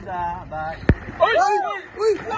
Soda. Bye.